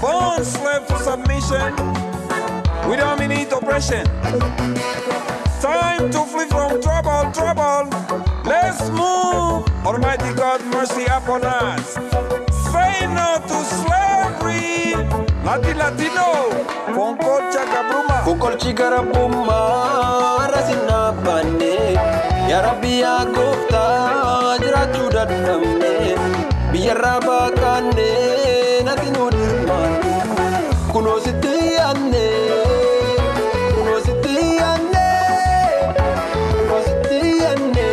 Born slave to submission, we don't need oppression. Time to flee from trouble, trouble. Let's move. Almighty God, mercy upon us. Say no to slavery. Lati Latino, Fonko Chakabruma. Kokolchi gara bummaa rasinaa baanne yaa biyyarraa baaqaanne natti nu dirmaanne kunoo sitti yaanne kunoo sitti yaanne kunoo sitti yaanne.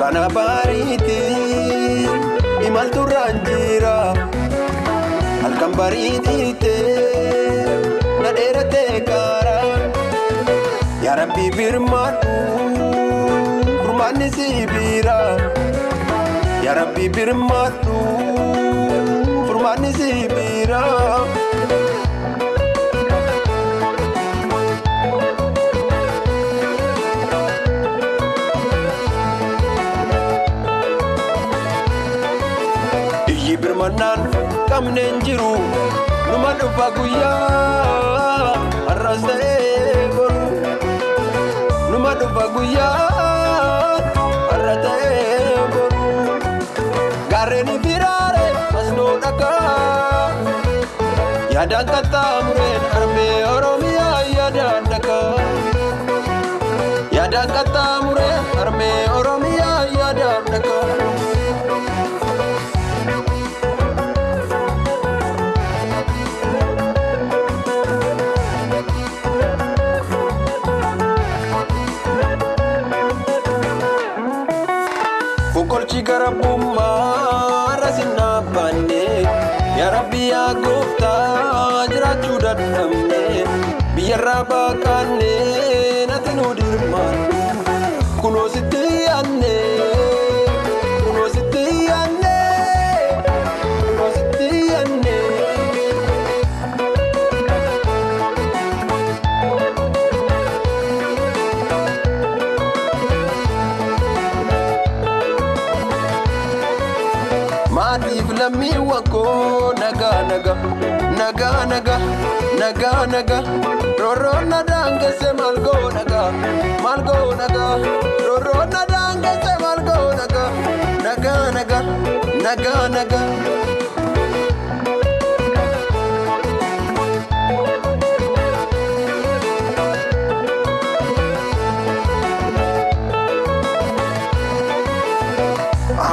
Kana bariiti imalturraan jira halkan bariitiite na dheeratee kaara yaa rabbi birmaadhu furmaanni si bira yaa rabbi birmaadhu furmaanni si bira. Iyyi birmannaan qabneen jiru numa dhufa guyyaa har'as ta'ee boru numa dhufa guyyaa har'a ta'ee boru gaarreen firaare masnoo dhagaa yaadaan qaxxaamureen armee oromiyaa yaadaan dhagaa yaadaan qaxxaamureen armee oromiyaa gara bummaa rasinaa baanne yaa rabbi yaa gooftaa jiraachuu dadhabne biyyarraa baaqaanne natti nu dirmaanne maatiif lammiiwwan koo nagaa nagaa nagaa nagaa nagaa nagaa roorroon na daangesse maal goo nagaa maal goo nagaa roorroon na daangesse maal goo nagaa nagaa nagaa nagaa nagaa.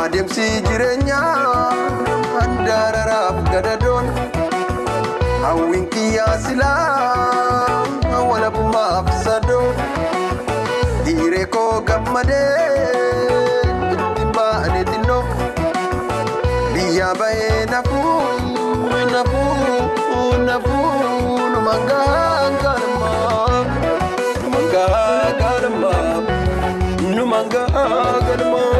Adeemsi jireenyaa handaararaaf gadadoon hawwiin kiyyaa silaa walabummaaf sadoon dhiiree koo gammadee ittiin baane xinnoo biyyaa bahee nafuu nafuu nafuu numaan gaagaalmaa numaan gaagaalmaa numaan gaagaalmaa.